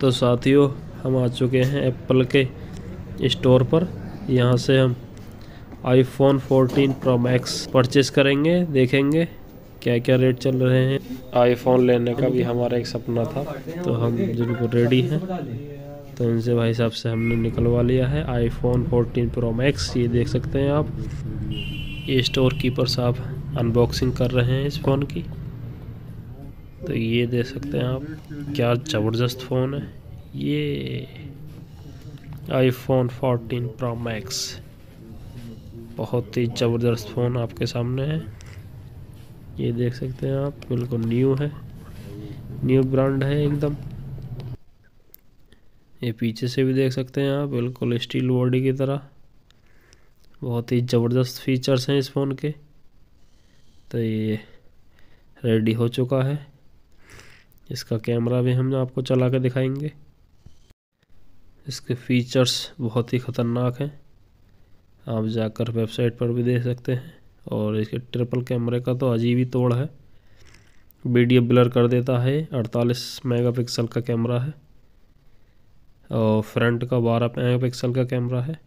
तो साथियों, हम आ चुके हैं एप्पल के स्टोर पर। यहाँ से हम आईफोन 14 प्रो मैक्स परचेस करेंगे, देखेंगे क्या क्या रेट चल रहे हैं। आईफोन लेने का भी हमारा एक सपना था तो हम जिनको रेडी हैं तो इनसे भाई साहब से हमने निकलवा लिया है आईफोन 14 प्रो मैक्स ये देख सकते हैं आप, ये स्टोर कीपर साहब अनबॉक्सिंग कर रहे हैं इस फ़ोन की। तो ये देख सकते हैं आप। क्या ज़बरदस्त फ़ोन है। ये आईफोन 14 प्रो मैक्स बहुत ही ज़बरदस्त फ़ोन आपके सामने है। ये देख सकते हैं आप, बिल्कुल न्यू है। न्यू ब्रांड है एकदम। ये पीछे से भी देख सकते हैं आप, बिल्कुल स्टील बॉडी की तरह। बहुत ही ज़बरदस्त फीचर्स हैं इस फ़ोन के। तो ये रेडी हो चुका है। इसका कैमरा भी हम आपको चला के दिखाएँगे। इसके फीचर्स बहुत ही ख़तरनाक हैं। आप जाकर वेबसाइट पर भी देख सकते हैं और इसके ट्रिपल कैमरे का तो अजीब ही तोड़ है। वीडियो ब्लर कर देता है 48 मेगापिक्सल का कैमरा है और फ्रंट का 12 मेगापिक्सल का कैमरा है।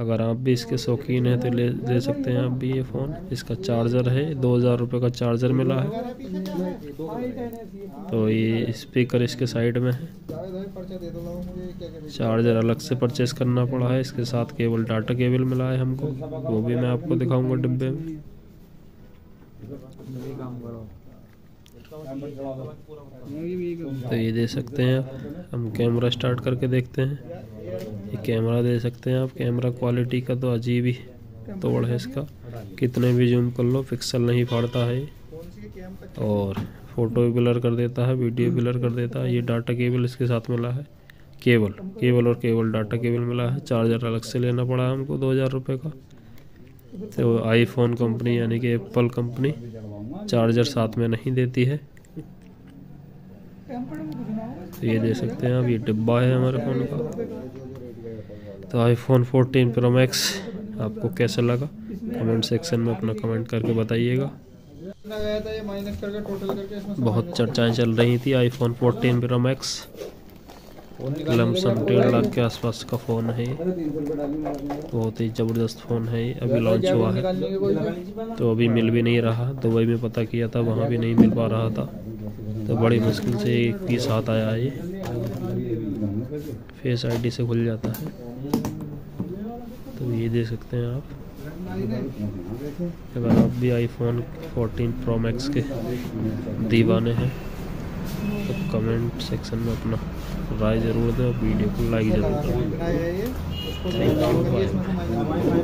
अगर आप भी इसके शौकीन हैं तो ले ले सकते हैं आप भी ये फ़ोन। इसका चार्जर है, दो हज़ार रुपये का चार्जर मिला है। तो ये स्पीकर इसके साइड में है। चार्जर अलग से परचेस करना पड़ा है। इसके साथ केबल, डाटा केबल मिला है हमको। वो भी मैं आपको दिखाऊँगा डिब्बे में। तो ये दे सकते हैं। हम कैमरा स्टार्ट करके देखते हैं। ये कैमरा दे सकते हैं आप। कैमरा क्वालिटी का तो अजीब ही तोड़ है इसका। कितने भी जूम कर लो पिक्सल नहीं फाड़ता है और फ़ोटो भी ब्लर कर देता है वीडियो ब्लर कर देता है। ये डाटा केबल इसके साथ मिला है। केबल केबल और केबल डाटा केबल मिला है। चार्जर अलग से लेना पड़ा है हमको दो हज़ार रुपये का। तो आईफोन कंपनी यानी कि एप्पल कंपनी चार्जर साथ में नहीं देती है। तो ये दे सकते हैं आप। ये डिब्बा है हमारे फ़ोन का। तो आईफोन 14 प्रो मैक्स आपको कैसा लगा? कमेंट सेक्शन में अपना कमेंट करके बताइएगा। बहुत चर्चाएँ चल रही थी आईफोन 14 प्रो मैक्स लमसम डेढ़ लाख के आसपास का फ़ोन है बहुत ही ज़बरदस्त फ़ोन है अभी लॉन्च हुआ है। तो अभी मिल भी नहीं रहा। दुबई में पता किया था, वहाँ भी नहीं मिल पा रहा था। तो बड़ी मुश्किल से एक पीस हाथ आया ये। फेस आईडी से खुल जाता है। तो ये दे सकते हैं आप। अगर आप भी आईफोन 14 प्रो मैक्स के दीवाने हैं। तो कमेंट सेक्शन में अपना राय ज़रूर दें और वीडियो को लाइक ज़रूर करें। Thank you